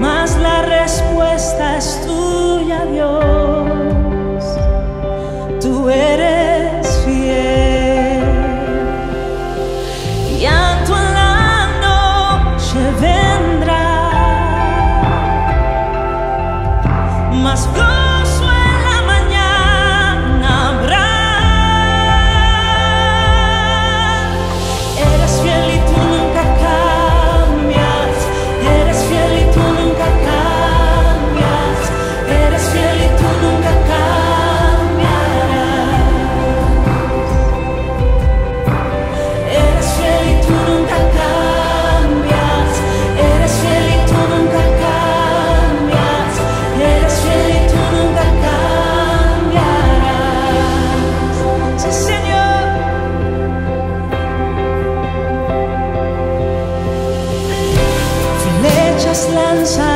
más la respuesta es tu las.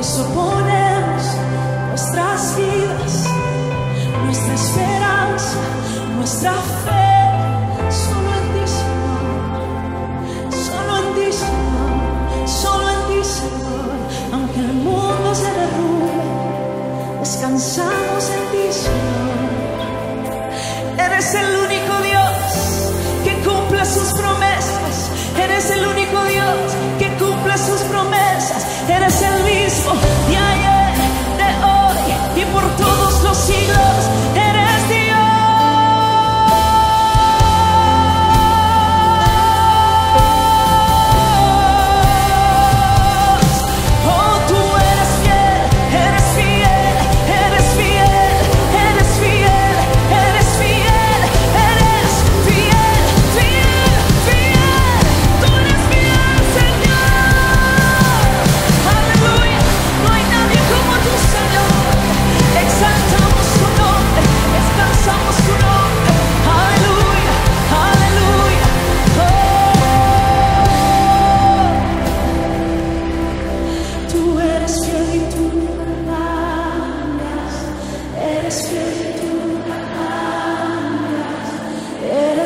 Hoy suponemos nuestras vidas, nuestra esperanza, nuestra fe.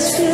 just